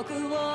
僕を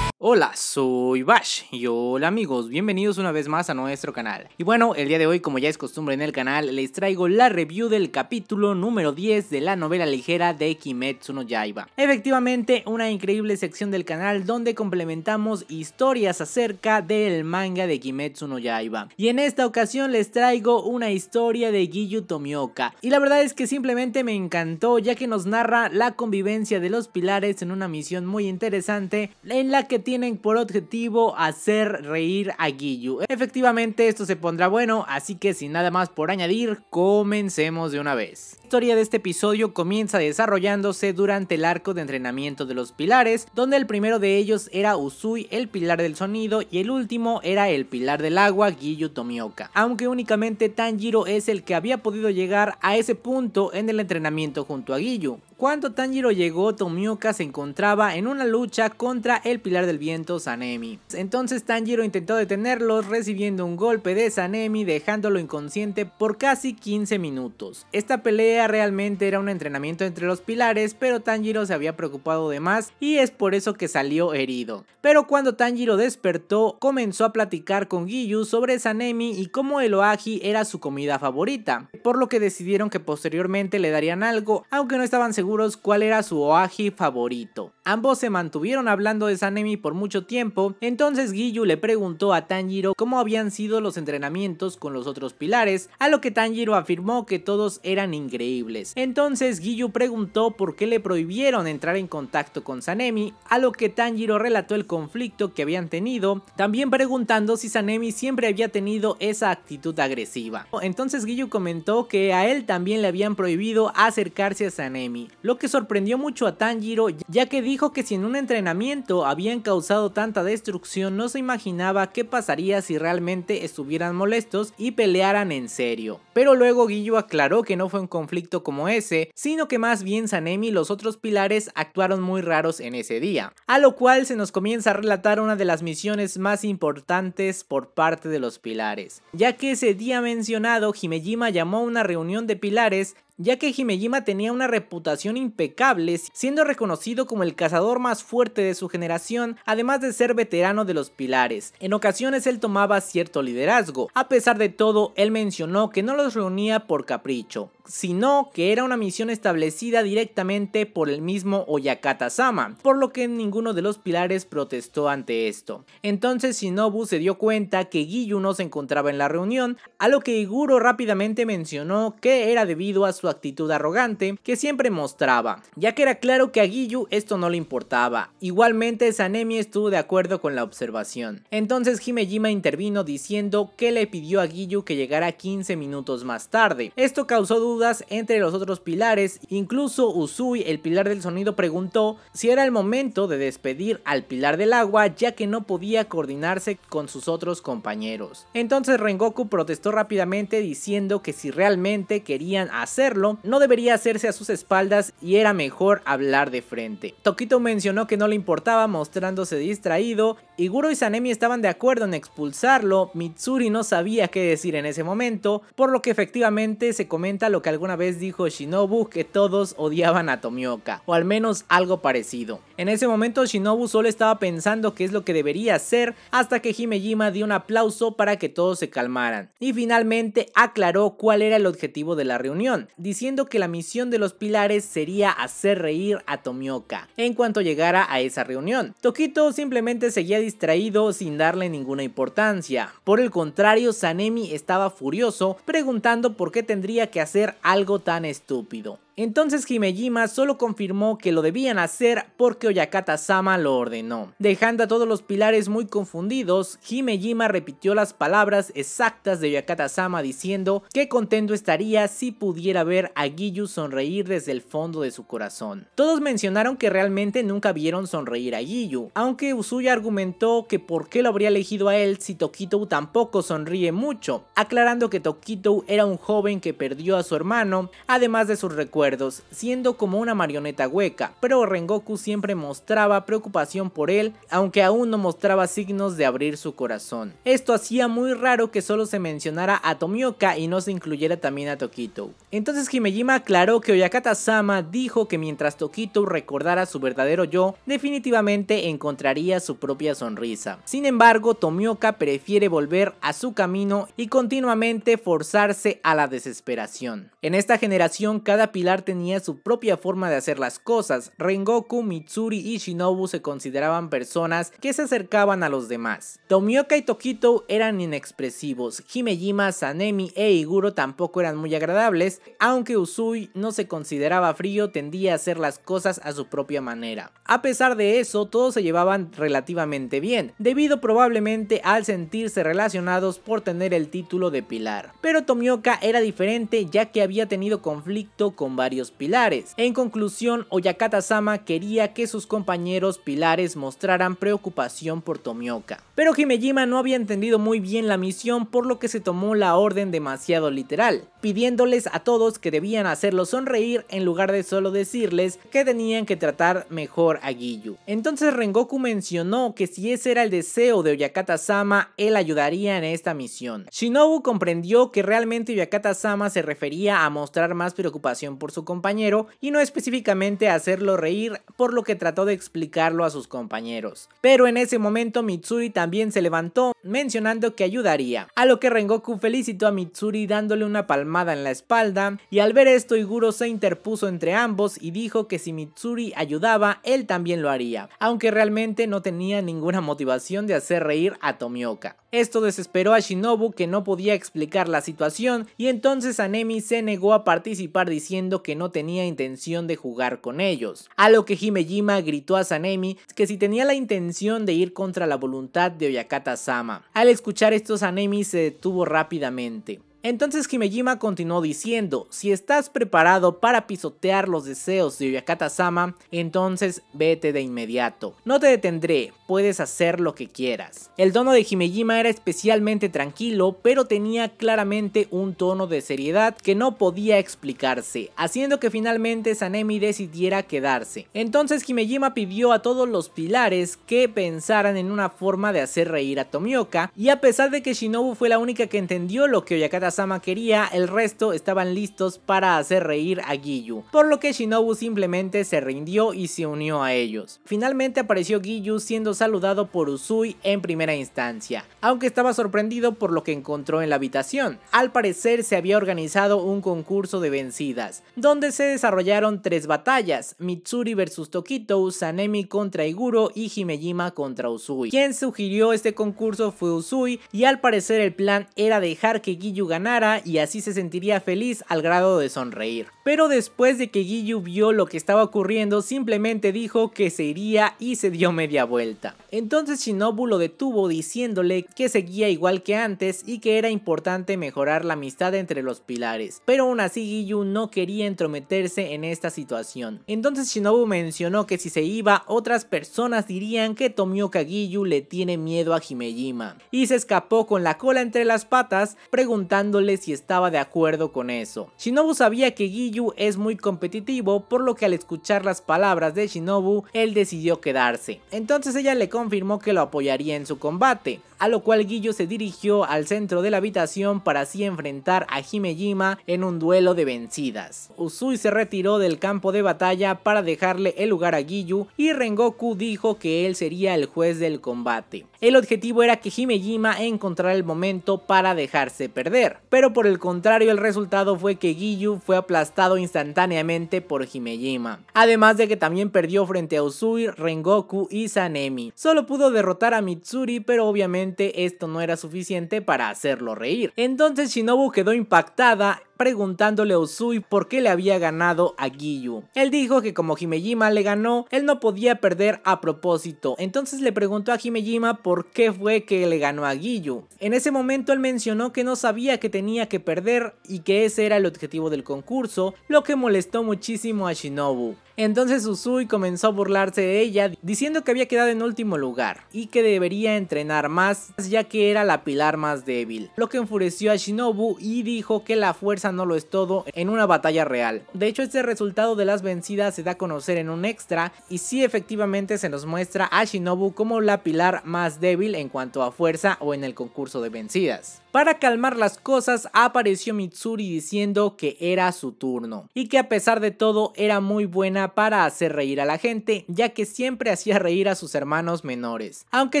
Hola, soy Bash y hola amigos, bienvenidos una vez más a nuestro canal. Y bueno, el día de hoy, como ya es costumbre en el canal, les traigo la review del capítulo número 10 de la novela ligera de Kimetsu no Yaiba. Efectivamente, una increíble sección del canal donde complementamos historias acerca del manga de Kimetsu no Yaiba. Y en esta ocasión les traigo una historia de Giyu Tomioka. Y la verdad es que simplemente me encantó ya que nos narra la convivencia de los pilares en una misión muy interesante en la que tienen por objetivo hacer reír a Giyu. Efectivamente esto se pondrá bueno, así que sin nada más por añadir, comencemos de una vez. La historia de este episodio comienza desarrollándose durante el arco de entrenamiento de los pilares, donde el primero de ellos era Usui, el pilar del sonido, y el último era el pilar del agua, Giyu Tomioka. Aunque únicamente Tanjiro es el que había podido llegar a ese punto en el entrenamiento junto a Giyu. Cuando Tanjiro llegó, Tomioka se encontraba en una lucha contra el pilar del viento Sanemi. Entonces Tanjiro intentó detenerlos recibiendo un golpe de Sanemi dejándolo inconsciente por casi 15 minutos. Esta pelea realmente era un entrenamiento entre los pilares, pero Tanjiro se había preocupado de más y es por eso que salió herido. Pero cuando Tanjiro despertó, comenzó a platicar con Giyu sobre Sanemi y cómo el Oaji era su comida favorita, por lo que decidieron que posteriormente le darían algo, aunque no estaban seguros cuál era su Oaji favorito. Ambos se mantuvieron hablando de Sanemi por mucho tiempo, entonces Giyu le preguntó a Tanjiro cómo habían sido los entrenamientos con los otros pilares, a lo que Tanjiro afirmó que todos eran increíbles. Entonces Giyu preguntó por qué le prohibieron entrar en contacto con Sanemi, a lo que Tanjiro relató el conflicto que habían tenido, también preguntando si Sanemi siempre había tenido esa actitud agresiva. Entonces Giyu comentó que a él también le habían prohibido acercarse a Sanemi, lo que sorprendió mucho a Tanjiro ya que dijo que si en un entrenamiento habían causado tanta destrucción no se imaginaba qué pasaría si realmente estuvieran molestos y pelearan en serio. Pero luego Giyu aclaró que no fue un conflicto como ese, sino que más bien Sanemi y los otros pilares actuaron muy raros en ese día, a lo cual se nos comienza a relatar una de las misiones más importantes por parte de los pilares, ya que ese día mencionado Himejima llamó a una reunión de pilares ya que Himejima tenía una reputación impecable, siendo reconocido como el cazador más fuerte de su generación, además de ser veterano de los pilares. En ocasiones él tomaba cierto liderazgo, a pesar de todo, él mencionó que no los reunía por capricho, sino que era una misión establecida directamente por el mismo Oyakata-sama, por lo que ninguno de los pilares protestó ante esto. Entonces Shinobu se dio cuenta que Giyu no se encontraba en la reunión, a lo que Iguro rápidamente mencionó que era debido a su actitud arrogante que siempre mostraba, ya que era claro que a Giyu esto no le importaba. Igualmente Sanemi estuvo de acuerdo con la observación. Entonces Himejima intervino diciendo que le pidió a Giyu que llegara 15 minutos más tarde. Esto causó dudas entre los otros pilares, incluso Usui, el pilar del sonido, preguntó si era el momento de despedir al pilar del agua ya que no podía coordinarse con sus otros compañeros. Entonces Rengoku protestó rápidamente diciendo que si realmente querían hacerlo, no debería hacerse a sus espaldas y era mejor hablar de frente. Tokito mencionó que no le importaba mostrándose distraído, Iguro y Sanemi estaban de acuerdo en expulsarlo, Mitsuri no sabía qué decir en ese momento, por lo que efectivamente se comenta lo que alguna vez dijo Shinobu que todos odiaban a Tomioka, o al menos algo parecido. En ese momento Shinobu solo estaba pensando qué es lo que debería hacer hasta que Himejima dio un aplauso para que todos se calmaran, y finalmente aclaró cuál era el objetivo de la reunión, diciendo que la misión de los pilares sería hacer reír a Tomioka en cuanto llegara a esa reunión. Tokito simplemente seguía distraído sin darle ninguna importancia, por el contrario Sanemi estaba furioso preguntando por qué tendría que hacer algo tan estúpido. Entonces Himejima solo confirmó que lo debían hacer porque Oyakata-sama lo ordenó. Dejando a todos los pilares muy confundidos, Himejima repitió las palabras exactas de Oyakata-sama diciendo que contento estaría si pudiera ver a Giyu sonreír desde el fondo de su corazón. Todos mencionaron que realmente nunca vieron sonreír a Giyu, aunque Usuya argumentó que por qué lo habría elegido a él si Tokito tampoco sonríe mucho, aclarando que Tokito era un joven que perdió a su hermano, además de sus recuerdos recuerdos, siendo como una marioneta hueca, pero Rengoku siempre mostraba preocupación por él, aunque aún no mostraba signos de abrir su corazón. Esto hacía muy raro que solo se mencionara a Tomioka y no se incluyera también a Tokito. Entonces Himejima aclaró que Oyakata-sama dijo que mientras Tokito recordara su verdadero yo, definitivamente encontraría su propia sonrisa. Sin embargo, Tomioka prefiere volver a su camino y continuamente forzarse a la desesperación. En esta generación cada pilar tenía su propia forma de hacer las cosas. Rengoku, Mitsuri y Shinobu se consideraban personas que se acercaban a los demás. Tomioka y Tokito eran inexpresivos, Himejima, Sanemi e Iguro tampoco eran muy agradables, aunque Usui no se consideraba frío, tendía a hacer las cosas a su propia manera. A pesar de eso, todos se llevaban relativamente bien, debido probablemente al sentirse relacionados por tener el título de pilar. Pero Tomioka era diferente ya que había tenido conflicto con pilares. En conclusión, Oyakata-sama quería que sus compañeros pilares mostraran preocupación por Tomioka. Pero Himejima no había entendido muy bien la misión por lo que se tomó la orden demasiado literal, pidiéndoles a todos que debían hacerlo sonreír en lugar de solo decirles que tenían que tratar mejor a Giyu. Entonces Rengoku mencionó que si ese era el deseo de Oyakata-sama, él ayudaría en esta misión. Shinobu comprendió que realmente Oyakata-sama se refería a mostrar más preocupación por su compañero y no específicamente a hacerlo reír, por lo que trató de explicarlo a sus compañeros. Pero en ese momento Mitsuri también se levantó, mencionando que ayudaría, a lo que Rengoku felicitó a Mitsuri dándole una palmada en la espalda, y al ver esto Iguro se interpuso entre ambos y dijo que si Mitsuri ayudaba, él también lo haría, aunque realmente no tenía ninguna motivación de hacer reír a Tomioka. Esto desesperó a Shinobu que no podía explicar la situación y entonces Anemi se negó a participar diciendo que no tenía intención de jugar con ellos. A lo que Himejima gritó a Sanemi que si tenía la intención de ir contra la voluntad de Oyakata-sama. Al escuchar esto Sanemi se detuvo rápidamente. Entonces Himejima continuó diciendo, si estás preparado para pisotear los deseos de Oyakata-sama, entonces vete de inmediato. No te detendré, puedes hacer lo que quieras. El tono de Himejima era especialmente tranquilo, pero tenía claramente un tono de seriedad que no podía explicarse, haciendo que finalmente Sanemi decidiera quedarse. Entonces Himejima pidió a todos los pilares que pensaran en una forma de hacer reír a Tomioka, y a pesar de que Shinobu fue la única que entendió lo que Oyakata Quería, el resto estaban listos para hacer reír a Giyu, por lo que Shinobu simplemente se rindió y se unió a ellos. Finalmente apareció Giyu siendo saludado por Usui en primera instancia, aunque estaba sorprendido por lo que encontró en la habitación. Al parecer se había organizado un concurso de vencidas, donde se desarrollaron tres batallas, Mitsuri vs Tokito, Sanemi contra Iguro y Himejima contra Usui. Quien sugirió este concurso fue Usui y al parecer el plan era dejar que Giyu ganara y así se sentiría feliz al grado de sonreír. Pero después de que Giyu vio lo que estaba ocurriendo, simplemente dijo que se iría y se dio media vuelta. Entonces Shinobu lo detuvo diciéndole que seguía igual que antes y que era importante mejorar la amistad entre los pilares. Pero aún así Giyu no quería entrometerse en esta situación. Entonces Shinobu mencionó que si se iba, otras personas dirían que Tomioka Giyu le tiene miedo a Himejima. Y se escapó con la cola entre las patas preguntando si estaba de acuerdo con eso. Shinobu sabía que Giyu es muy competitivo, por lo que al escuchar las palabras de Shinobu, él decidió quedarse. Entonces ella le confirmó que lo apoyaría en su combate, a lo cual Giyu se dirigió al centro de la habitación para así enfrentar a Himejima en un duelo de vencidas. Usui se retiró del campo de batalla para dejarle el lugar a Giyu y Rengoku dijo que él sería el juez del combate. El objetivo era que Himejima encontrara el momento para dejarse perder, pero por el contrario el resultado fue que Giyu fue aplastado instantáneamente por Himejima. Además de que también perdió frente a Usui, Rengoku y Sanemi. Solo pudo derrotar a Mitsuri pero obviamente esto no era suficiente para hacerlo reír. Entonces Shinobu quedó impactada preguntándole a Usui por qué le había ganado a Giyu. Él dijo que como Himejima le ganó, él no podía perder a propósito. Entonces le preguntó a Himejima por qué fue que le ganó a Giyu. En ese momento él mencionó que no sabía que tenía que perder y que ese era el objetivo del concurso, lo que molestó muchísimo a Shinobu. Entonces Usui comenzó a burlarse de ella diciendo que había quedado en último lugar y que debería entrenar más ya que era la pilar más débil, lo que enfureció a Shinobu y dijo que la fuerza no lo es todo en una batalla real. De hecho este resultado de las vencidas se da a conocer en un extra y si efectivamente se nos muestra a Shinobu como la pilar más débil en cuanto a fuerza o en el concurso de vencidas. Para calmar las cosas apareció Mitsuri diciendo que era su turno y que a pesar de todo era muy buena para hacer reír a la gente ya que siempre hacía reír a sus hermanos menores. Aunque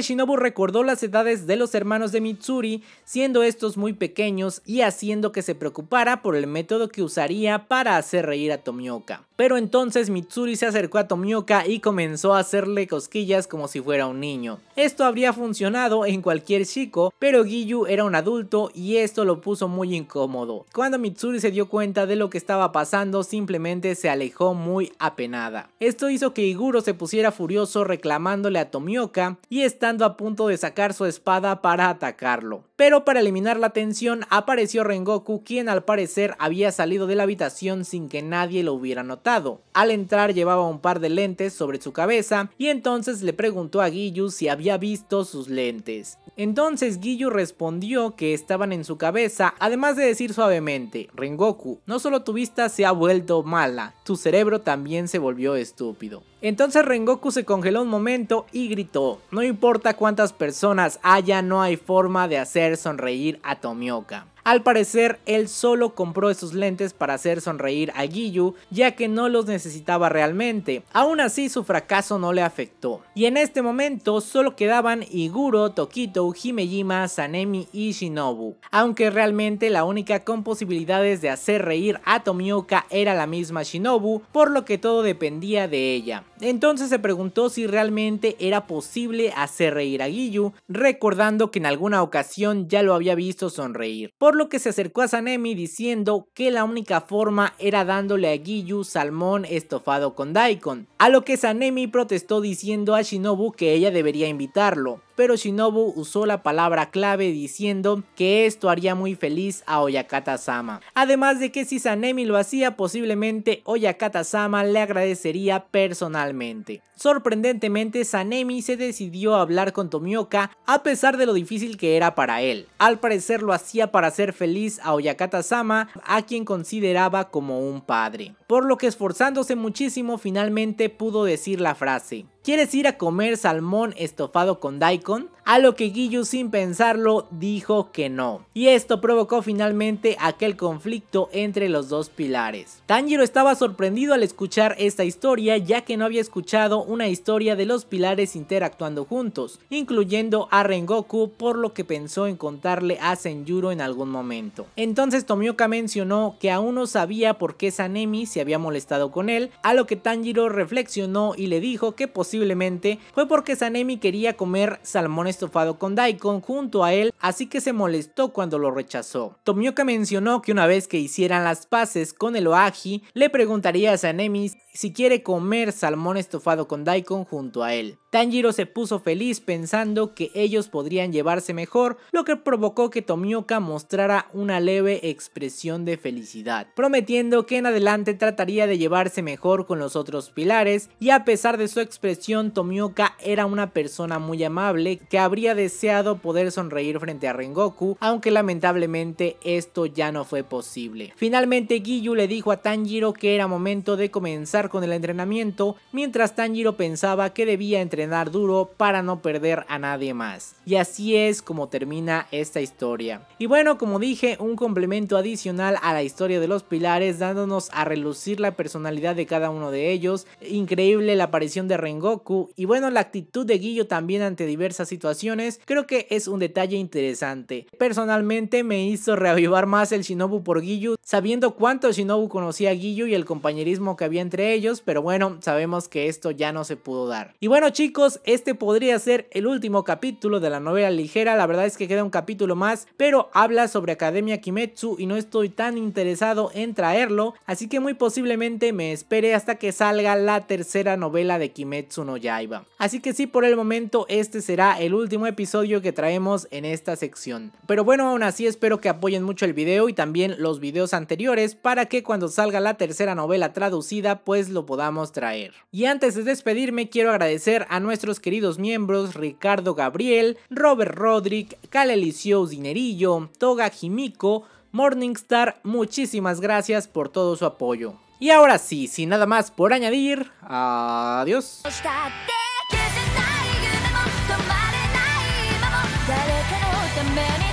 Shinobu recordó las edades de los hermanos de Mitsuri siendo estos muy pequeños y haciendo que se preocupara por el método que usaría para hacer reír a Tomioka. Pero entonces Mitsuri se acercó a Tomioka y comenzó a hacerle cosquillas como si fuera un niño. Esto habría funcionado en cualquier chico, pero Giyu era un adulto y esto lo puso muy incómodo. Cuando Mitsuri se dio cuenta de lo que estaba pasando, simplemente se alejó muy apenada. Esto hizo que Iguro se pusiera furioso reclamándole a Tomioka y estando a punto de sacar su espada para atacarlo. Pero para eliminar la tensión apareció Rengoku quien al parecer había salido de la habitación sin que nadie lo hubiera notado al entrar llevaba un par de lentes sobre su cabeza y entonces le preguntó a Giyu si había visto sus lentes. Entonces Giyu respondió que estaban en su cabeza, además de decir suavemente, Rengoku, no solo tu vista se ha vuelto mala, tu cerebro también se volvió estúpido. Entonces Rengoku se congeló un momento y gritó, no importa cuántas personas haya, no hay forma de hacer sonreír a Tomioka. Al parecer, él solo compró esos lentes para hacer sonreír a Giyu, ya que no los necesitaba realmente. Aún así, su fracaso no le afectó. Y en este momento solo quedaban Iguro, Tokito, Himejima, Sanemi y Shinobu. Aunque realmente la única con posibilidades de hacer reír a Tomioka era la misma Shinobu, por lo que todo dependía de ella. Entonces se preguntó si realmente era posible hacer reír a Giyu, recordando que en alguna ocasión ya lo había visto sonreír. Lo que se acercó a Sanemi diciendo que la única forma era dándole a Giyu salmón estofado con daikon, a lo que Sanemi protestó diciendo a Shinobu que ella debería invitarlo pero Shinobu usó la palabra clave diciendo que esto haría muy feliz a Oyakata-sama. Además de que si Sanemi lo hacía, posiblemente Oyakata-sama le agradecería personalmente. Sorprendentemente, Sanemi se decidió a hablar con Tomioka a pesar de lo difícil que era para él. Al parecer lo hacía para hacer feliz a Oyakata-sama, a quien consideraba como un padre. Por lo que esforzándose muchísimo finalmente pudo decir la frase, ¿Quieres ir a comer salmón estofado con daikon? A lo que Giyu sin pensarlo dijo que no. Y esto provocó finalmente aquel conflicto entre los dos pilares. Tanjiro estaba sorprendido al escuchar esta historia ya que no había escuchado una historia de los pilares interactuando juntos, incluyendo a Rengoku por lo que pensó en contarle a Senjuro en algún momento. Entonces Tomioka mencionó que aún no sabía por qué Sanemi se había molestado con él, a lo que Tanjiro reflexionó y le dijo que posiblemente fue porque Sanemi quería comer salmón estofado con daikon junto a él, así que se molestó cuando lo rechazó. Tomioka mencionó que una vez que hicieran las paces con el Oaji, le preguntaría a Sanemi si quiere comer salmón estofado con daikon junto a él. Tanjiro se puso feliz pensando que ellos podrían llevarse mejor, lo que provocó que Tomioka mostrara una leve expresión de felicidad, prometiendo que en adelante trataría de llevarse mejor con los otros pilares, y a pesar de su expresión, Tomioka era una persona muy amable que habría deseado poder sonreír frente a Rengoku, aunque lamentablemente esto ya no fue posible. Finalmente Giyu le dijo a Tanjiro que era momento de comenzar con el entrenamiento, mientras Tanjiro pensaba que debía entrenar duro para no perder a nadie más. Y así es como termina esta historia. Y bueno, como dije, un complemento adicional a la historia de los pilares, dándonos a relucir la personalidad de cada uno de ellos. Increíble la aparición de Rengoku y bueno, la actitud de Guillo también ante diversas situaciones, creo que es un detalle interesante. Personalmente me hizo reavivar más el Shinobu por Guillo, sabiendo cuánto Shinobu conocía a Guillo y el compañerismo que había entre ellos, pero bueno, sabemos que esto ya no se pudo dar. Y bueno chicos, este podría ser el último capítulo de la novela ligera, la verdad es que queda un capítulo más, pero habla sobre Academia Kimetsu y no estoy tan interesado en traerlo, así que muy posiblemente me espere hasta que salga la tercera novela de Kimetsu no Yaiba. Así que sí, por el momento este será el último último episodio que traemos en esta sección. Pero bueno, aún así espero que apoyen mucho el video y también los videos anteriores para que cuando salga la tercera novela traducida pues lo podamos traer. Y antes de despedirme quiero agradecer a nuestros queridos miembros Ricardo Gabriel, Robert Rodrick, Elisio Dinerillo, Toga Jimiko, Morningstar, muchísimas gracias por todo su apoyo. Y ahora sí, sin nada más por añadir, adiós. the man